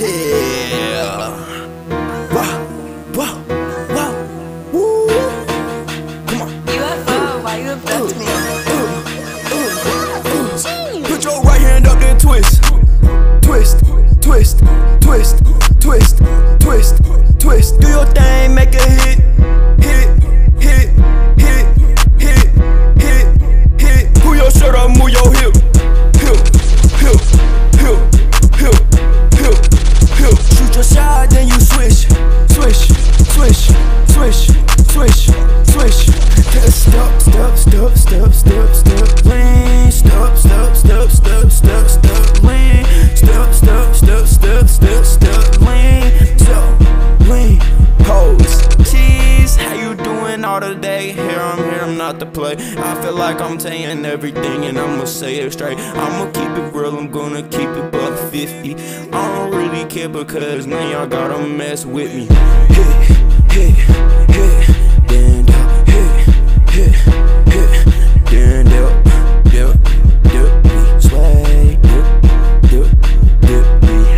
Yeah. Wow, wow, wow. Woo. Come on. UFO, why you abduct me? Put your right hand up, then twist. Twist, twist, twist, twist, twist, twist. Do your thing, make swish, swish. Step, step, step, step, step, step. Lean, step, step, step, step, step, step. Lean, step, step, step, step, step, step. Lean, step, lean, pose. Cheese, how you doing all today? Here I'm here, I'm not to play. I feel like I'm saying everything and I'ma say it straight. I'ma keep it real, I'm gonna keep it buck 50. I don't really care because now y'all gotta mess with me. Hit, sway.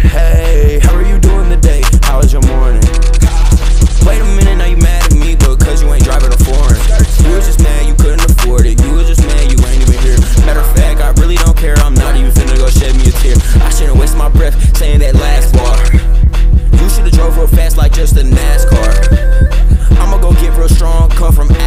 Hey, how are you doing today? How was your morning? Wait a minute, now you mad at me you ain't driving a foreign. You was just mad you couldn't afford it. You was just mad you ain't even here. Matter of fact, I really don't care. I'm not even finna go shed me a tear. I shouldn't waste my breath saying that last bar. You should've drove real fast like just a NASCAR. Come from